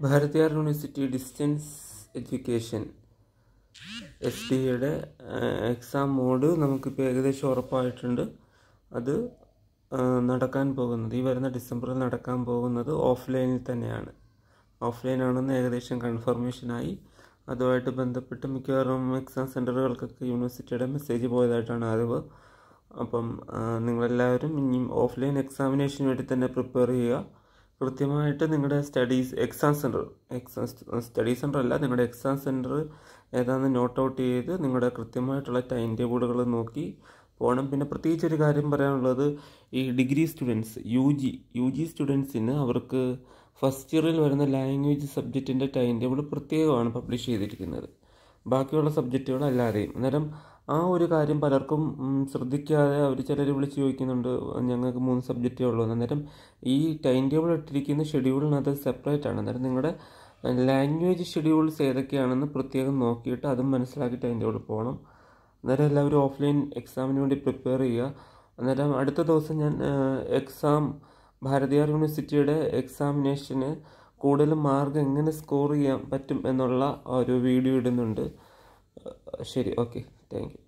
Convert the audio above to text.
Bharathiar university distance education S ഡിയുടെ exam mode നമുക്കിപ്പോൾ ഏകദേശം ഉറപ്പായിട്ടുണ്ട്. അത് നടക്കാൻ പോകുന്നത് ഈ വരുന്ന ഡിസംബറിൽ നടക്കാൻ പോകുന്നത് ഓഫ്ലൈനിൽ തന്നെയാണ്. ഓഫ്ലൈൻ ആണെന്ന് ഏകദേശം കൺഫർമേഷനായി അതുമായിട്ട് ബന്ധപ്പെട്ട് മിക്കവാറും എക്സാം സെന്ററുകൾക്കൊക്കെ യൂണിവേഴ്സിറ്റിയുടെ മെസ്സേജ് പോയതായിട്ടാണ് അറിവ്. അപ്പം നിങ്ങളെല്ലാവരും ഇനിയും ഓഫ്ലൈൻ എക്സാമിനേഷന് വേണ്ടി തന്നെ പ്രിപ്പയർ ചെയ്യുക. കൃത്യമായിട്ട് നിങ്ങളുടെ studies exam centre exam study centre അല്ല നിങ്ങളുടെ എക്സാം സെന്റർ ഏതാണെന്ന് നോട്ട് ഔട്ട് ചെയ്ത് നിങ്ങളുടെ കൃത്യമായിട്ടുള്ള ടൈം ടേബിളുകൾ നോക്കി പോകണം പിന്നെ പ്രത്യേകിച്ച് ഒരു കാര്യം പറയാനുള്ളത് ഈ degree students U G U G സ്റ്റുഡൻസിന് അവർക്ക് ഫസ്റ്റ് ഇയറിൽ വരുന്ന ലാംഗ്വേജ് സബ്ജക്റ്റിന്റെ ടൈം ടേബിൾ പ്രത്യേകമാണ് പബ്ലിഷ് ചെയ്തിരിക്കുന്നത്. ബാക്കിയുള്ള സബ്ജക്റ്റുകൾ അല്ലാതെയും. അന്നേരം ആ ഒരു കാര്യം പലർക്കും ശ്രദ്ധിക്കാതെ അവർ ചിലർ വിളിച്ച് ചോദിക്കുന്നുണ്ട്. ഞങ്ങൾക്ക് മൂന്ന് സബ്ജക്റ്റേ ഉള്ളൂ. അന്നേരം ഈ ടൈം ടേബിൾ ഇട്ടിരിക്കുന്ന ഷെഡ്യൂളിനകത്ത് സെപ്പറേറ്റ് ആണ്. അന്നേരം നിങ്ങളുടെ ലാംഗ്വേജ് ഷെഡ്യൂൾസ് ഏതൊക്കെയാണെന്ന് പ്രത്യേകം നോക്കിയിട്ട് അതും മനസ്സിലാക്കി ടൈം ടേബിൾ പോകണം. അന്നേരം എല്ലാവരും ഓഫ്ലൈൻ എക്സാമിന് വേണ്ടി പ്രിപ്പയർ ചെയ്യുക. അന്നേരം അടുത്ത ദിവസം ഞാൻ എക്സാം ഭാരതിയാർ യൂണിവേഴ്സിറ്റിയുടെ എക്സാമിനേഷന് കൂടുതൽ മാർക്ക് എങ്ങനെ സ്കോർ ചെയ്യാൻ പറ്റും എന്നുള്ള ഒരു വീഡിയോ ഇടുന്നുണ്ട്. ശരി. Okay thank